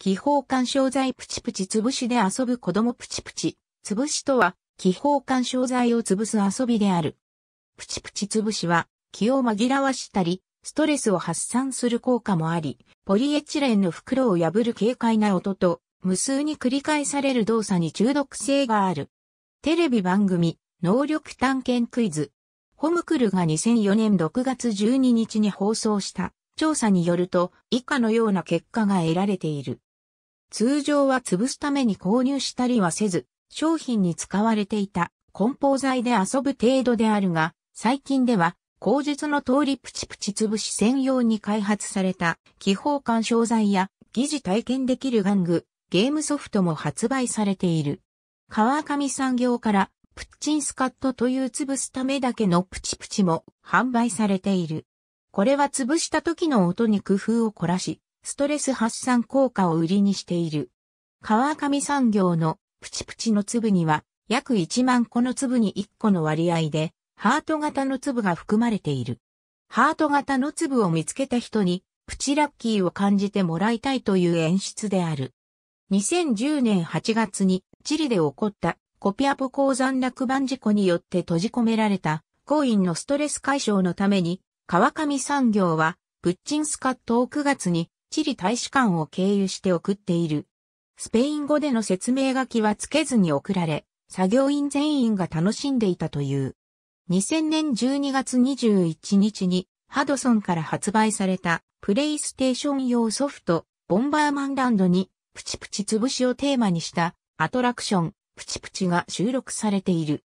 気泡干渉剤プチプチ潰しで遊ぶ子供プチプチ。潰しとは、気泡干渉剤を潰す遊びである。プチプチ潰しは、気を紛らわしたり、ストレスを発散する効果もあり、ポリエチレンの袋を破る軽快な音と、無数に繰り返される動作に中毒性がある。テレビ番組、能力探検クイズ。ホムクルが2004年6月12日に放送した調査によると以下のような結果が得られている。通常は潰すために購入したりはせず、商品に使われていた梱包材で遊ぶ程度であるが、最近では口述の通りプチプチ潰し専用に開発された気泡干渉材や疑似体験できる玩具、ゲームソフトも発売されている。川上産業からプッチンスカットという潰すためだけのプチプチも販売されている。これは潰した時の音に工夫を凝らし、ストレス発散効果を売りにしている。川上産業のプチプチの粒には約1万個の粒に1個の割合でハート型の粒が含まれている。ハート型の粒を見つけた人にプチラッキーを感じてもらいたいという演出である。2010年8月にチリで起こったコピアポ鉱山落盤事故によって閉じ込められたコインのストレス解消のために川上産業はプッチンスカットを9月にチリ大使館を経由して送っている。スペイン語での説明書きはつけずに送られ、作業員全員が楽しんでいたという。2000年12月21日にハドソンから発売されたプレイステーション用ソフトボンバーマンランドにプチプチ潰しをテーマにしたアトラクションプチプチが収録されている。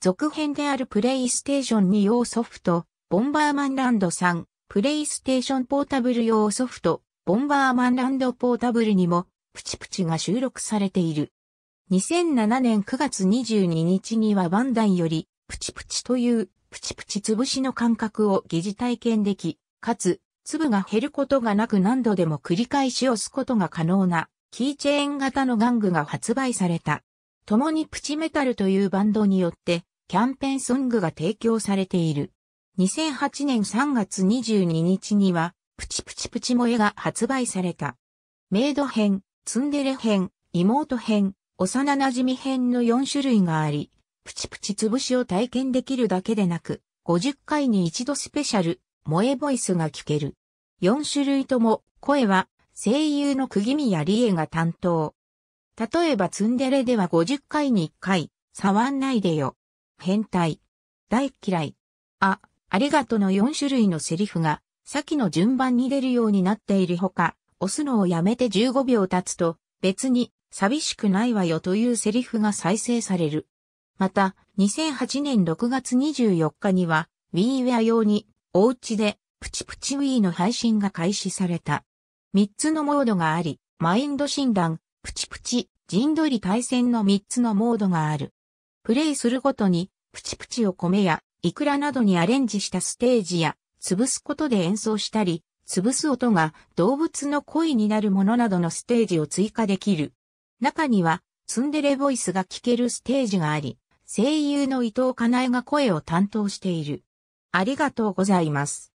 続編であるプレイステーション2用ソフト、ボンバーマンランド3、プレイステーションポータブル用ソフト、ボンバーマンランドポータブルにも、プチプチが収録されている。2007年9月22日にはバンダイより、プチプチというプチプチ潰しの感覚を疑似体験でき、かつ、粒が減ることがなく何度でも繰り返し押すことが可能な、キーチェーン型の玩具が発売された。共にプチメタルというバンドによってキャンペーンソングが提供されている。2008年3月22日にはプチプチプチ萌えが発売された。メイド編、ツンデレ編、妹編、幼馴染編の4種類があり、プチプチ潰しを体験できるだけでなく、50回に一度スペシャル、萌えボイスが聞ける。4種類とも、声は、声優の釘宮理恵が担当。例えばツンデレでは50回に1回、触んないでよ。変態。大嫌い。あ、ありがとうの4種類のセリフが、先の順番に出るようになっているほか、押すのをやめて15秒経つと、別に、寂しくないわよというセリフが再生される。また、2008年6月24日には、WiiWare 用に、おうちで、プチプチ Wii の配信が開始された。3つのモードがあり、マインド診断、プチプチ、陣取り対戦の3つのモードがある。プレイするごとに、プチプチを米や、イクラなどにアレンジしたステージや、潰すことで演奏したり、潰す音が動物の声になるものなどのステージを追加できる。中には、ツンデレボイスが聴けるステージがあり、声優の伊藤かなえが声を担当している。ありがとうございます。